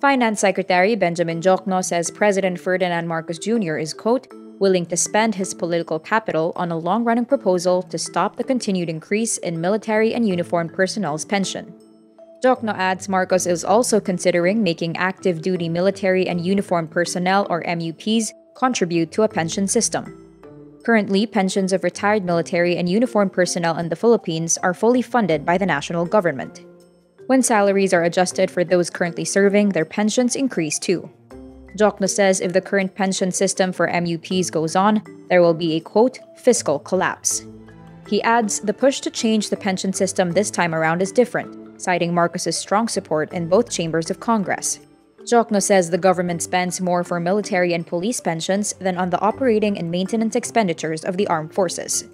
Finance Secretary Benjamin Diokno says President Ferdinand Marcos Jr. is, quote, willing to spend his political capital on a long running proposal to stop the continued increase in military and uniformed personnel's pension. Diokno adds Marcos is also considering making active duty military and uniformed personnel, or MUPs, contribute to a pension system. Currently, pensions of retired military and uniformed personnel in the Philippines are fully funded by the national government. When salaries are adjusted for those currently serving, their pensions increase too. Diokno says if the current pension system for MUPs goes on, there will be a quote, fiscal collapse. He adds the push to change the pension system this time around is different, citing Marcos's strong support in both chambers of Congress. Diokno says the government spends more for military and police pensions than on the operating and maintenance expenditures of the armed forces.